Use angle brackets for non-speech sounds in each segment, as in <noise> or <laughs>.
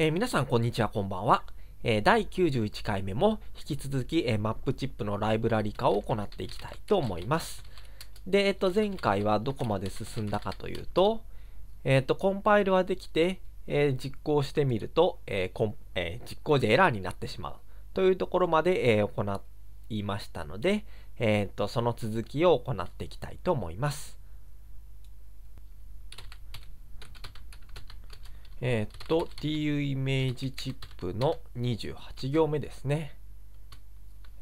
えー皆さんこんにちは、こんばんは。えー第91回目も引き続き、えーマップチップのライブラリ化を行っていきたいと思います。で、えっと、前回はどこまで進んだかというと、えっと、コンパイルはできて、え実行してみると、えコンえ実行時エラーになってしまうというところまで、え行いましたので、えっと、その続きを行っていきたいと思います。えっと、TU イメージチップの28行目ですね。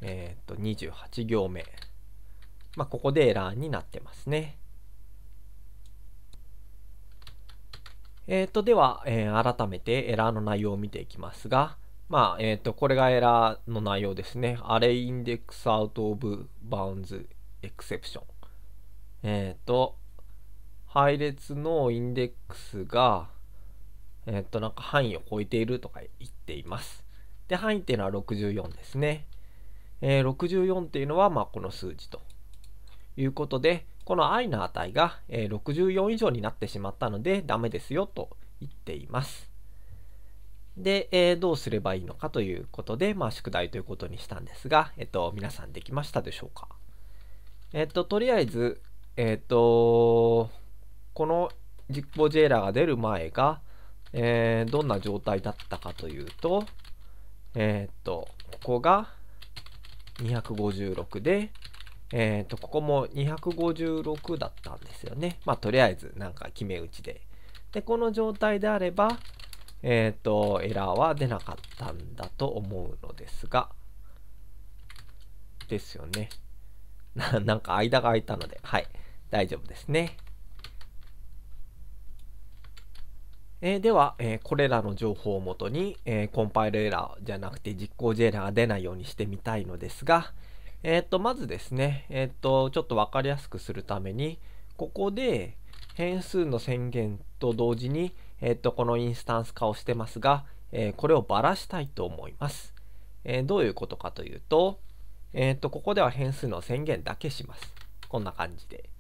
えっと、28行目。まあ、ここでエラーになってますね。えっと、では、えー改めてエラーの内容を見ていきますが、まあ、えっと、これがエラーの内容ですね。Array Index Out of Bounds Exception。えっと、配列のインデックスが、えっと、なんか範囲を超えているとか言っています。で、範囲っていうのは64ですね。えー64っていうのは、まあ、この数字ということで、この i の値が、えー64以上になってしまったので、ダメですよと言っています。で、えーどうすればいいのかということで、まあ、宿題ということにしたんですが、えっと、皆さんできましたでしょうかえっと、とりあえず、えっと、この実行時エラーが出る前が、えーどんな状態だったかというと、えーっと、ここが256で、えーっと、ここも256だったんですよね。まあ、とりあえず、なんか決め打ちで。で、この状態であれば、えっと、エラーは出なかったんだと思うのですが、ですよね。な <laughs> なんか間が空いたので、はい、大丈夫ですね。えーでは、えーこれらの情報をもとに、えーコンパイルエラーじゃなくて実行時エラーが出ないようにしてみたいのですが、えーとまずですね、えーとちょっと分かりやすくするために、ここで変数の宣言と同時に、えーとこのインスタンス化をしてますが、えーこれをばらしたいと思います。えーどういうことかというと、えーとここでは変数の宣言だけします。こんな感じで。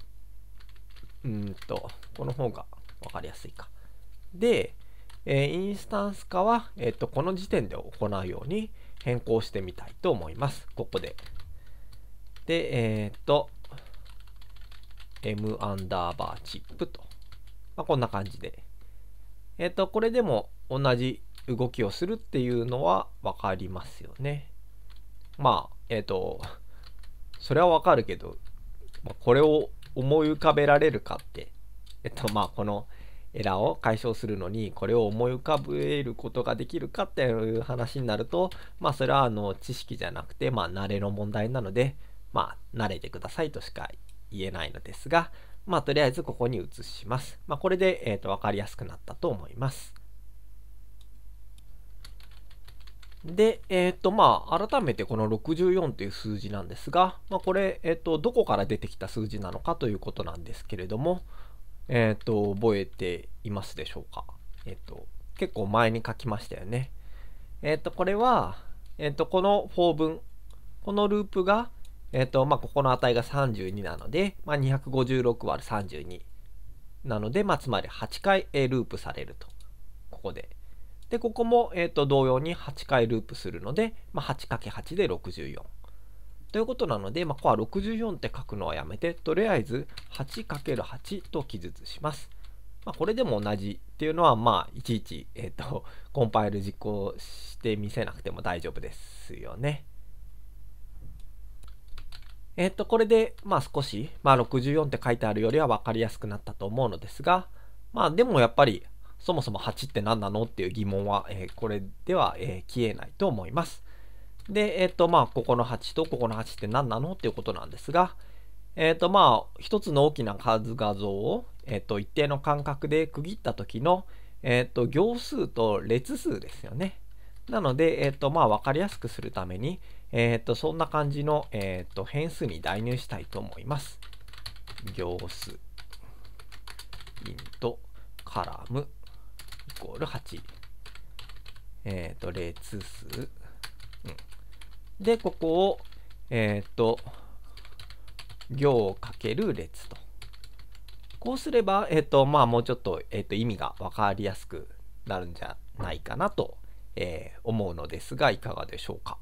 うんと、この方が分かりやすいか。で、えーインスタンス化は、えっとこの時点で行うように変更してみたいと思います。ここで。で、えっ、と、m アンダーバーチップと。まあ、こんな感じで。えっ、と、これでも同じ動きをするっていうのは分かりますよね。まあ、えっ、と、それは分かるけど、まあこれを思い浮かべられるかって、えっと、まあ、このエラーを解消するのに、これを思い浮かべることができるかっていう話になると、まあ、それはあの知識じゃなくて、まあ、慣れの問題なので、まあ、慣れてくださいとしか言えないのですが、まあ、とりあえずここに移します。まあ、これで、えっと、わかりやすくなったと思います。で、えっ、と、まあ、改めてこの64という数字なんですが、まあ、これ、えっ、と、どこから出てきた数字なのかということなんですけれども、えっ、と、覚えていますでしょうか？えっ、と、結構前に書きましたよね。えっ、と、これは、えっ、と、この4分、このループが、えっ、と、まあ、ここの値が32なので、まあ、256割る32なので、まあ、つまり8回ループされると。ここで。で、ここも、えっ、と、同様に8回ループするので、まあ、8×8 で64。ということなので、まあ、ここは64って書くのはやめて、とりあえず 8×8 と記述します。まあ、これでも同じっていうのは、まあ、いちいち、えっ、と、<laughs> コンパイル実行してみせなくても大丈夫ですよね。えっ、と、これで、まあ少し、まあ64って書いてあるよりは分かりやすくなったと思うのですが、まあでもやっぱり、そもそも8って何なのっていう疑問は、えーこれでは、え消えないと思います。で、えっ、と、まあ、ここの8とここの8って何なの？っていうことなんですが、えっ、と、まあ、一つの大きな数画像を、えっ、と、一定の間隔で区切った時の、えっ、と、行数と列数ですよね。なので、えっ、と、まあ、わかりやすくするために、えっ、と、そんな感じの、えっ、と、変数に代入したいと思います。行数、イント、カラム、イコール8。えっ、と、列数、うん。で、ここを、えっ、と、行をかける列と。こうすれば、えっ、と、まあ、もうちょっと、えっ、と、意味がわかりやすくなるんじゃないかなと、えー、思うのですが、いかがでしょうか。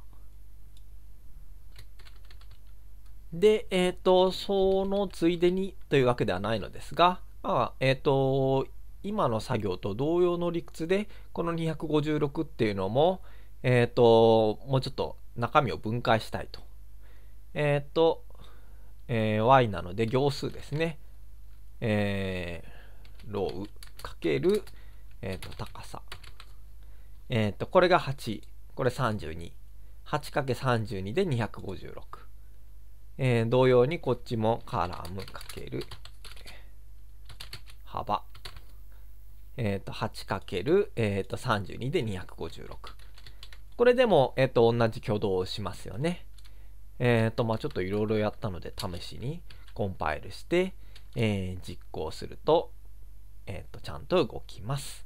で、えっ、ー、と、そのついでにというわけではないのですが、まあ、えっ、ー、と、今の作業と同様の理屈で、この256っていうのも、えっ、ー、と、もうちょっと中身を分解したいと。えっ、と、え y なので行数ですね。えー、ローかける、えっ、と、高さ。えっ、と、これが8。これ32。8×32 で256。えー、同様にこっちもカラムかける幅。えっ、ー、と、8かける、えっ、ー、と、32で256。これでも、えっ、ー、と、同じ挙動をしますよね。えっ、と、まあちょっといろいろやったので、試しにコンパイルして、え実行すると、えっ、と、ちゃんと動きます。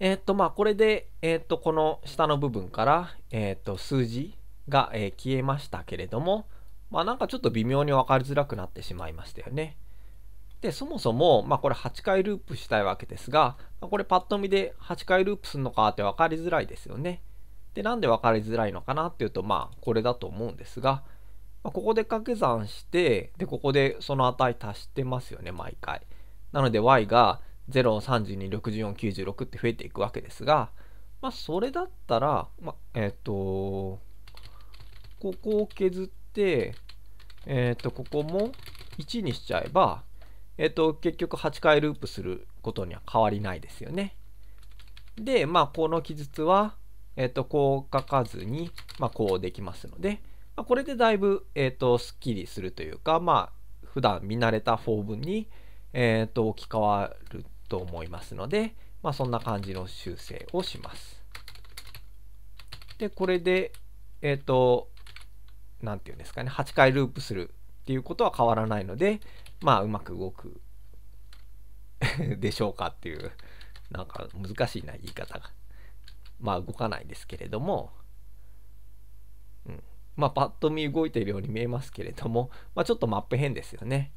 えっ、と、まあ、これで、えっ、と、この下の部分から、えっ、と、数字が、え消えましたけれども、まあ、なんかちょっと微妙に分かりづらくなってしまいましたよね。で、そもそも、まあ、これ8回ループしたいわけですが、ま、これパッと見で8回ループするのかって分かりづらいですよね。で、なんで分かりづらいのかなっていうと、まあ、これだと思うんですが、ま、ここで掛け算して、で、ここでその値足してますよね、毎回。なので y が0、32、64、96って増えていくわけですが、まあ、それだったら、まあ、えっ、ー、と、ここを削って、えっ、ー、と、ここも1にしちゃえば、えっ、と、結局8回ループすることには変わりないですよね。で、まあ、この記述は、えっ、と、こう書かずに、まあ、こうできますので、まあ、これでだいぶ、えっ、と、スッキリするというか、まあ、普段見慣れたフォームに、えっ、と、置き換わると思いますので、まあ、そんな感じの修正をします。で、これで、えっ、と、なんていうんですかね、8回ループするっていうことは変わらないので、まあ、うまく動く <laughs> でしょうかっていう、なんか難しいな、言い方が。まあ、動かないですけれども、うん。まあ、パッと見動いているように見えますけれども、まあ、ちょっとマップ変ですよね。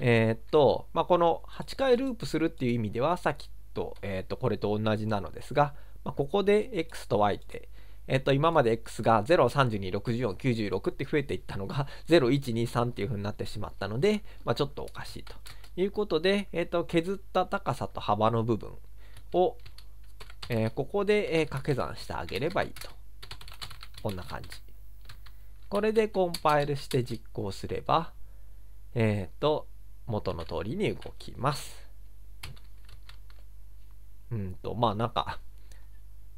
えー、っと、まあ、この8回ループするっていう意味では、さっきと、えー、っと、これと同じなのですが、まあ、ここで x と y って、えっと、今まで x が0、32、64、96って増えていったのが <laughs> 0、1、2、3っていう風になってしまったので、まあ、ちょっとおかしいということで、えっと、削った高さと幅の部分を、えー、ここで、え掛け算してあげればいいと。こんな感じ。これでコンパイルして実行すれば、えっ、と、元の通りに動きます。うんと、まあなんか、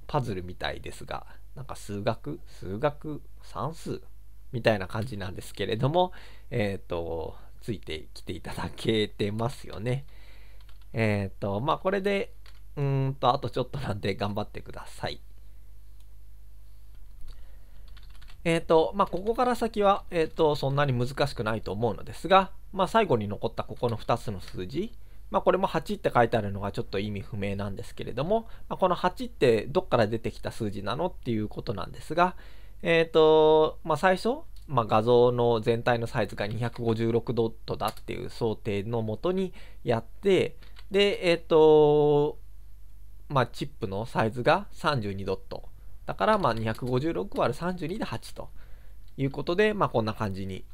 パズルみたいですが、なんか数学、数学、算数みたいな感じなんですけれども、えっ、ー、と、ついてきていただけてますよね。えっ、ー、と、まあこれで、うんと、あとちょっとなんで頑張ってください。えっ、ー、と、まあ、ここから先は、えっ、と、そんなに難しくないと思うのですが、まあ、最後に残ったここの2つの数字、まあ、これも8って書いてあるのがちょっと意味不明なんですけれども、まあ、この8ってどっから出てきた数字なのっていうことなんですが、えっ、ー、と、まあ、最初、まあ、画像の全体のサイズが256ドットだっていう想定のもとにやって、で、えっ、ー、と、まあ、チップのサイズが32ドット。だから、まあ、256割る32で8ということで、まあ、こんな感じに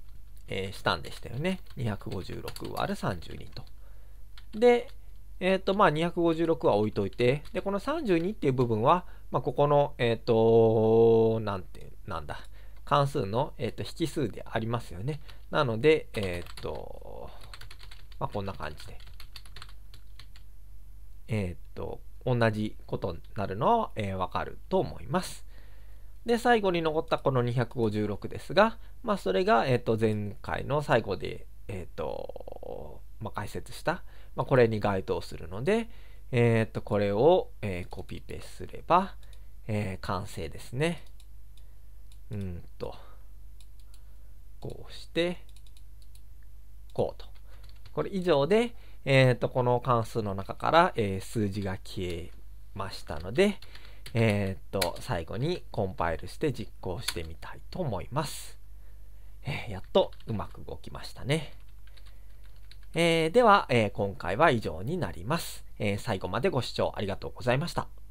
えー、したんでしたよね。256割る32と。で、えっ、ー、と、まあ、256は置いといて、で、この32っていう部分は、まあ、ここの、えっ、ー、と、なんて、なんだ、関数の、えっ、と、引数でありますよね。なので、えっ、と、まあ、こんな感じで。えっ、と、同じことになるのは、えー、わかると思います。で、最後に残ったこの256ですが、まあ、それが、えっ、と、前回の最後で、えっ、と、まあ、解説した、まあ、これに該当するので、えっ、と、これを、えー、コピペすれば、えー、完成ですね。うんと、こうして、こうと。これ以上で、えっ、と、この関数の中から、え数字が消えましたので、え、っと、最後にコンパイルして実行してみたいと思います。えー、やっとうまく動きましたね。えー、では、えー、今回は以上になります、えー。最後までご視聴ありがとうございました。